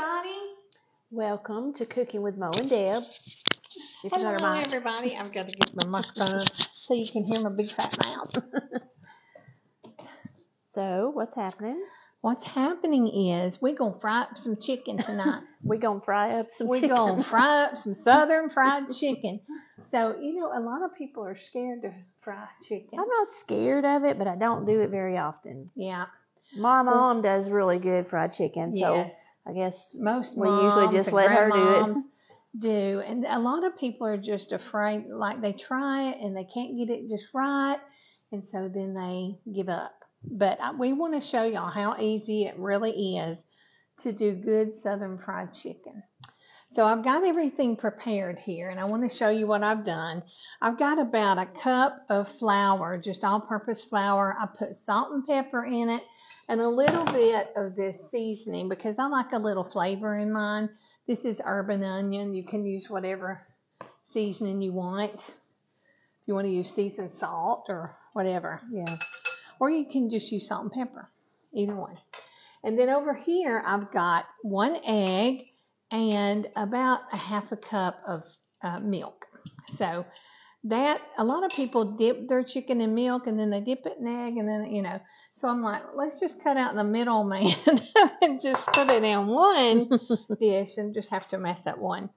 everybody. Welcome to Cooking with Moe and Deb. Can Hello, mic. everybody. I've got to get my microphone so you can hear my big fat mouth. So, what's happening? What's happening is we're going to fry up some chicken tonight. we're gonna fry up some we're chicken. to fry up some southern fried chicken. So, you know, a lot of people are scared to fry chicken. I'm not scared of it, but I don't do it very often. Yeah. My mom does really good fried chicken, so yes. I guess Most we usually just let her do it. do and a lot of people are just afraid like they try it and they can't get it just right and so then they give up but I- we want to show y'all how easy it really is to do good southern fried chicken so I've got everything prepared here and I want to show you what I've done. I've got about a cup of flour, just all purpose flour. I put salt and pepper in it and a little bit of this seasoning because I like a little flavor in mine. This is urban onion. You can use whatever seasoning you want. If you want to use seasoned salt or whatever yeah. or you can just use salt and pepper, either one. And then over here, I've got one egg and about a half a cup of uh, milk. So that a lot of people dip their chicken in milk and then they dip it in egg and then you know. So I'm like, let's just cut out the middle man and just put it in one dish and just have to mess up one.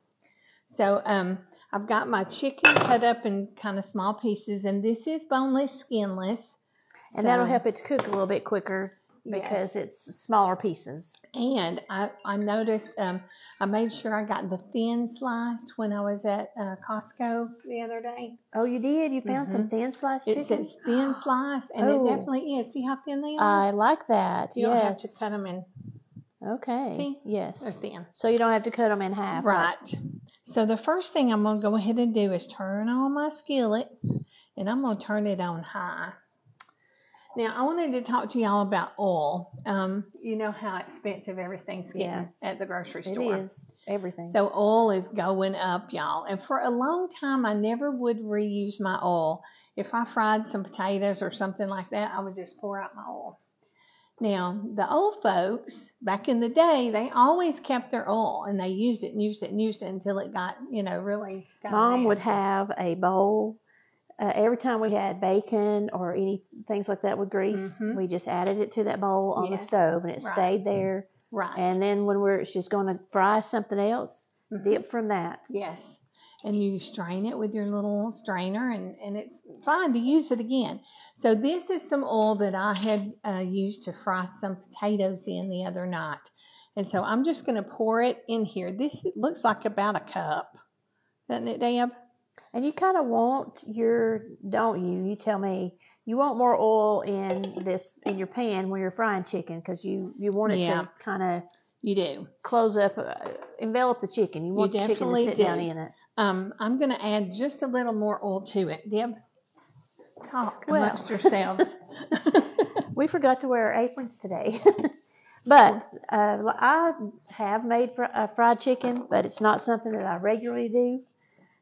So um, I've got my chicken cut up in kind of small pieces, and this is boneless, skinless. And that'll help it to cook a little bit quicker because it's smaller pieces. And I, I noticed um, I made sure I got the thin sliced when I was at uh, Costco the other day. Oh, you did? You found some thin sliced Mm-hmm. It says thin slice, and Oh. it definitely is. See how thin they are? I like that. you yes. don't have to cut them in. Okay. See? Yes. They're thin. So you don't have to cut them in half. like- Right. So the first thing I'm going to go ahead and do is turn on my skillet and I'm going to turn it on high. Now, I wanted to talk to y'all about oil. Um, you know how expensive everything's getting Yeah. at the grocery store. is everything. So oil is going up, y'all. And for a long time, I never would reuse my oil. If I fried some potatoes or something like that, I would just pour out my oil. Now, the old folks back in the day, they always kept their oil and they used it and used it and used it until it got, you know, really. Got Mom would have a bowl. Uh, every time we had bacon or any things like that with grease, Mhm. we just added it to that bowl on Yes. the stove, and it Right. stayed there. right. And then when we're she's going to fry something else, Mhm. dip from that. Yes. And you strain it with your little strainer, and, and it's fine to use it again. So, this is some oil that I had uh, used to fry some potatoes in the other night. And so, I'm just going to pour it in here. This looks like about a cup, doesn't it, Deb? And you kind of want your, don't you? You tell me. You want more oil in this in your pan when you're frying chicken because you you want it Yeah. to kind of You do. close up, uh, envelop the chicken. You want the chicken to sit do. down in it. Um, I'm going to add just a little more oil to it. Deb, talk Well. amongst yourselves. We forgot to wear our aprons today. but uh, I have made fr- uh, fried chicken, but it's not something that I regularly do.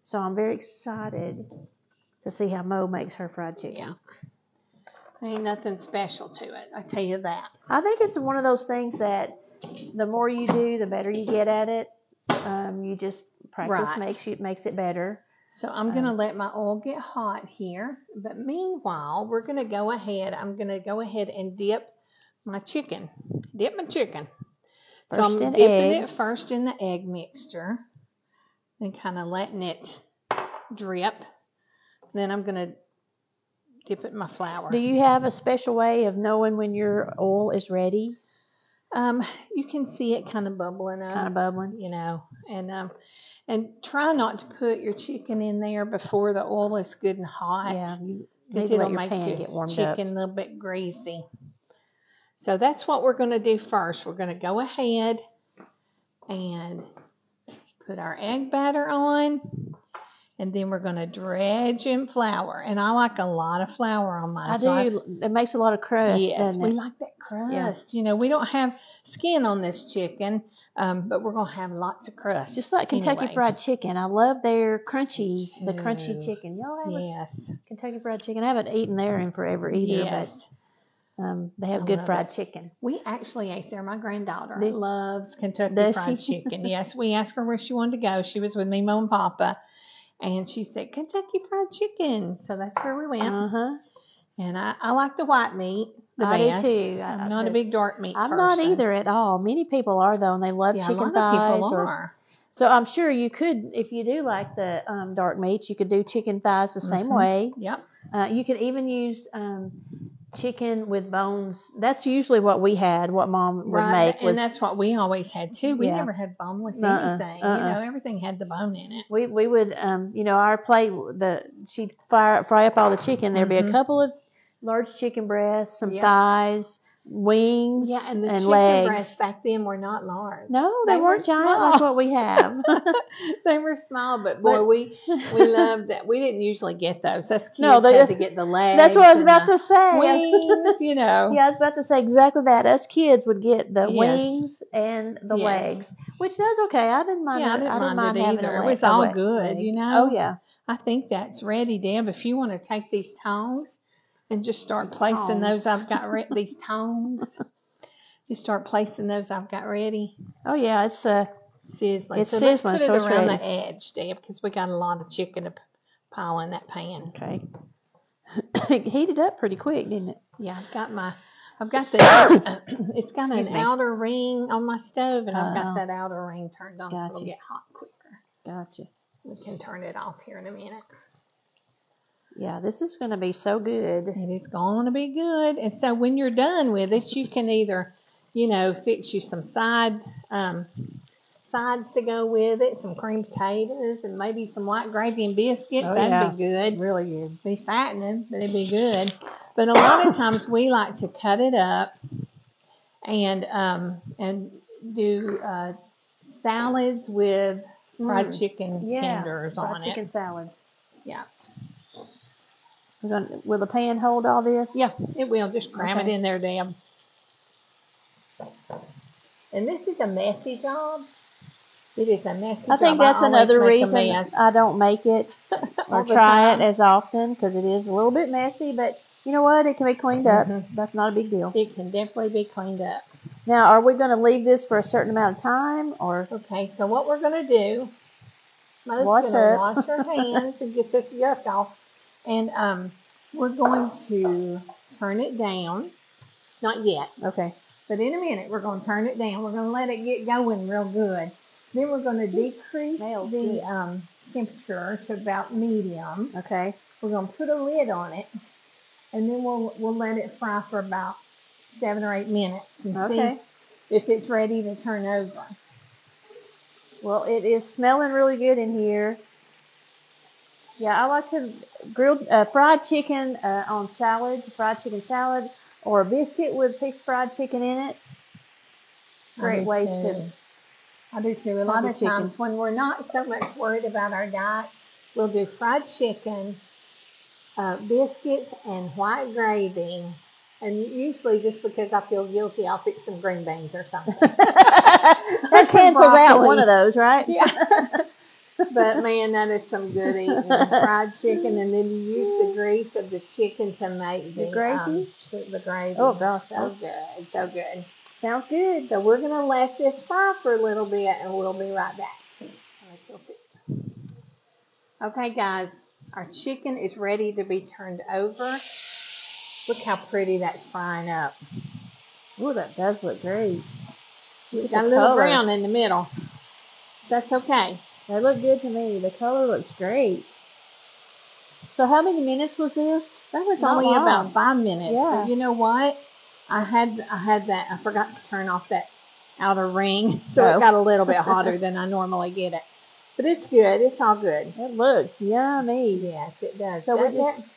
So I'm very excited to see how Moe makes her fried chicken. yeah. Ain't nothing special to it, I tell you that. I think it's one of those things that the more you do, the better you get at it. Um, you just practice Right. makes you makes it better. So I'm going to Um, let my oil get hot here. But meanwhile, we're going to go ahead. I'm going to go ahead and dip my chicken. Dip my chicken. so I'm in dipping egg. it first in the egg mixture and kind of letting it drip. Then I'm going to dip it in my flour. Do you have a special way of knowing when your oil is ready? um, you can see it kind of bubbling up. Kind of bubbling. you know, and um, and try not to put your chicken in there before the oil is good and hot. Yeah, you need because to it'll let your make pan your get warmed chicken up. a little bit greasy. So that's what we're going to do first. We're going to go ahead and put our egg batter on, and then we're going to dredge in flour. And I like a lot of flour on mine. I so do. It makes a lot of crust, yes, we it? like that crust. You know, we don't have skin on this chicken, um, but we're going to have lots of crust. Just like Kentucky anyway. Fried Chicken. I love their crunchy, the crunchy chicken. Y'all have Yes. Kentucky Fried Chicken? I haven't eaten there in forever either. Yes. Um, they have I good fried it. chicken. We actually ate there. My granddaughter Did- loves Kentucky Fried she? Chicken. Yes, we asked her where she wanted to go. She was with me, Mom, and Papa, and she said Kentucky Fried Chicken. So that's where we went. Uh huh. And I, I like the white meat the I do too. I- I'm not a big dark meat I'm person. not either at all. Many people are though, and they love Yeah, a chicken lot thighs. of people or, are. so I'm sure you could, if you do like the um, dark meats, you could do chicken thighs the same Mhm. way. Yep. Uh, you could even use um, chicken with bones. That's usually what we had. What mom would Right. make was and that's what we always had too. We Yeah. never had boneless Uh-uh, anything. uh-uh. You know, everything had the bone in it. we we would um you know our plate the she'd fry fry up all the chicken. There'd be a Mhm. couple of large chicken breasts, some Yeah. thighs, wings, Yeah, and the chicken legs. breasts back then were not large. no, they, they were weren't giant like what we have. they were small, but boy, But- we we loved that. We didn't usually get those. Us kids No, they- had to get the legs. That's what I was about to say. Wings, you know. Yeah, I was about to say exactly that. Us kids would get the Yes. wings and the Yes. legs, which that's okay. I didn't mind. Yeah, I it. didn't mind it having either. It was all good, leg. you know? Oh yeah. I think that's ready, Deb. If you want to take these tongs and just start These placing those I've got re- these tongs, just start placing those I've got ready. Oh yeah. It's uh. Sizzling. It's so sizzling, let's so put it's it around ready. the edge, Deb, because we got a lot of chicken to p- pile in that pan. Okay. it heated up pretty quick, didn't it? Yeah, I've got my, I've got the, it's got Excuse an me. outer ring on my stove, and I've Oh. got that outer ring turned on, so it'll Gotcha. get hot quicker. Gotcha. We can turn it off here in a minute. Yeah, this is going to be so good. It is going to be good. And so when you're done with it, you can either, you know, fix you some side um, sides to go with it, some cream potatoes, and maybe some white gravy and biscuits. Oh, That'd yeah. be good. Really good. Be fattening, but it'd be good. But a lot of times we like to cut it up and um, and do uh, salads with fried Mm. chicken Yeah, tenders fried on chicken it. Chicken salads. Yeah. We're gonna, will the pan hold all this? Yeah, it will. Just cram Okay. it in there, damn. And this is a messy job. It is a messy I job. think that's always another reason I don't make it or the try it as often because it is a little bit messy. But you know what? It can be cleaned up. Mhm. That's not a big deal. It can definitely be cleaned up. Now, are we going to leave this for a certain amount of time or? Okay, so what we're going to do, Moe's Wash going to up. wash her hands and get this yuck off. And um, we're going to turn it down. Not yet. Okay. But in a minute, we're going to turn it down. We're going to let it get going real good. Then we're going to decrease the um, temperature to about medium. Okay. We're going to put a lid on it, and then we'll we'll let it fry for about seven or eight minutes and Okay. see if it's ready to turn over. Well, it is smelling really good in here. Yeah, I like to grilled uh, fried chicken uh, on salad, fried chicken salad, or a biscuit with piece of fried chicken in it. Great ways to. I do too. A lot of chicken. times when we're not so much worried about our diet, we'll do fried chicken, uh, biscuits, and white gravy. And usually, just because I feel guilty, I'll fix some green beans or something. that cancels out one of those, right? yeah. but man, that is some good eating. Fried chicken, and then you use the grease of the chicken to make the, The gravy? Um, the, gravy. Oh gosh, so good, so good. sounds good. So we're gonna let this fry for a little bit, and we'll be right back. Okay, guys, our chicken is ready to be turned over. Look how pretty that's frying up. Oh, that does look great. At got a little color. brown in the middle. That's okay. They look good to me. The color looks great. So, how many minutes was this? That was only long. about five minutes. Yeah. But you know what? I had I had that. I forgot to turn off that outer ring, so Oh. it got a little bit hotter than I normally get it. But it's good. It's all good. It looks yummy. Yes, it does. So we just-?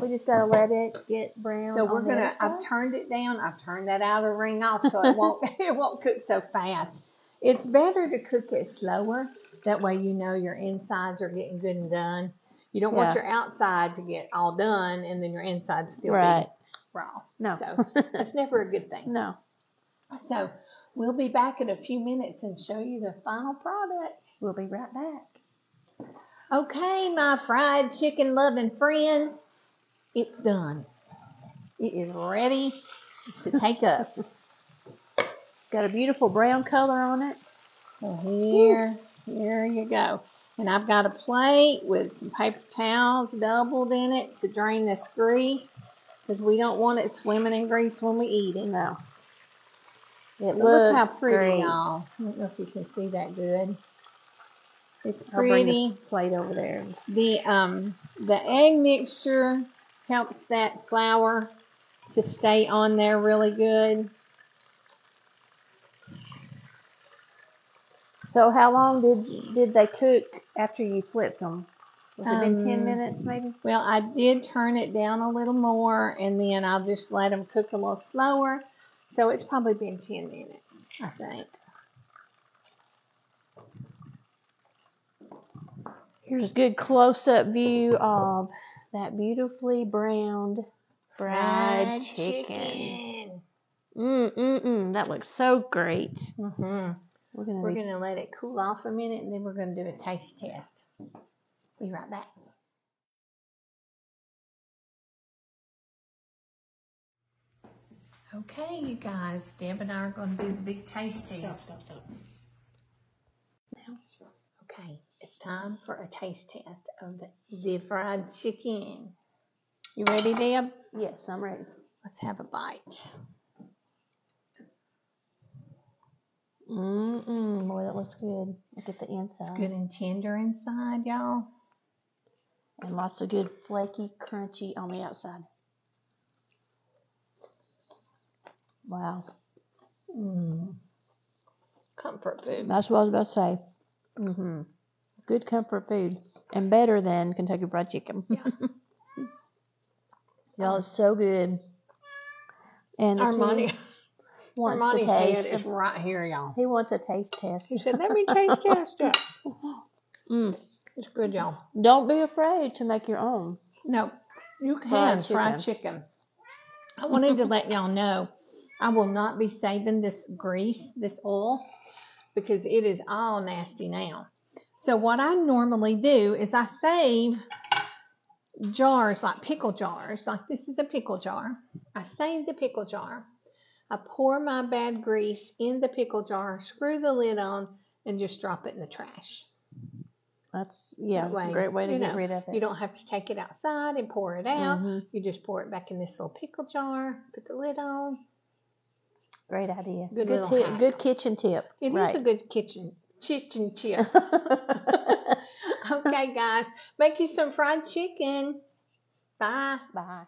We just gotta let it get brown. So we're gonna. I've turned it down. I've turned that outer ring off, so it won't. it won't cook so fast. It's better to cook it slower. That way, you know your insides are getting good and done. You don't want your outside to get all done and then your inside still Right. be raw. No. So that's never a good thing. No. So we'll be back in a few minutes and show you the final product. We'll be right back. Okay, my fried chicken loving friends, it's done. It is ready to take up. It's got a beautiful brown color on it. Here, here you go. And I've got a plate with some paper towels doubled in it to drain this grease because we don't want it swimming in grease when we eat it. No. It But look looks how pretty, y'all. I don't know if you can see that good. It's pretty. plate over there. The um the egg mixture helps that flour to stay on there really good. So how long did did they cook after you flipped them? Was it been ten Um, minutes maybe? Well, I did turn it down a little more, and then I'll just let them cook a little slower. So it's probably been ten minutes, I think. Here's a good close up view of that beautifully browned fried, chicken. Mm mm mm. That looks so great. Mm-hmm. We're gonna We're be- gonna let it cool off a minute, and then we're gonna do a taste test. Be right back. Okay, you guys, Deb and I are gonna do the big taste test. stop, stop. stop. Now, Okay, it's time for a taste test of the, the fried chicken. You ready, Deb? Yes, I'm ready. Let's have a bite. Mm mm. Boy, that looks good. Look at the inside. It's good and tender inside, y'all. And lots of good flaky, crunchy on the outside. Wow. Mm. Comfort food. That's what I was about to say. Mm-hmm. Good comfort food. And better than Kentucky Fried Chicken. Yeah. Y'all, it's so good. And Armani, wants Armani's to head taste. is right here, y'all. He wants a taste test. He said, "Let me taste test it." Mm. It's good, y'all. Don't be afraid to make your own. No, you can Fried fried chicken. I wanted to let y'all know I will not be saving this grease, this oil, because it is all nasty now. So what I normally do is I save jars like pickle jars, like this is a pickle jar. I save the pickle jar. I pour my bad grease in the pickle jar, screw the lid on, and just drop it in the trash. That's yeah, That way, great way to get know, rid of it. You don't have to take it outside and pour it out. Mhm. You just pour it back in this little pickle jar, put the lid on. Great idea. Good good tip. hack. Good kitchen tip. It is right. a good kitchen kitchen chip. okay, guys, make you some fried chicken. Bye. Bye.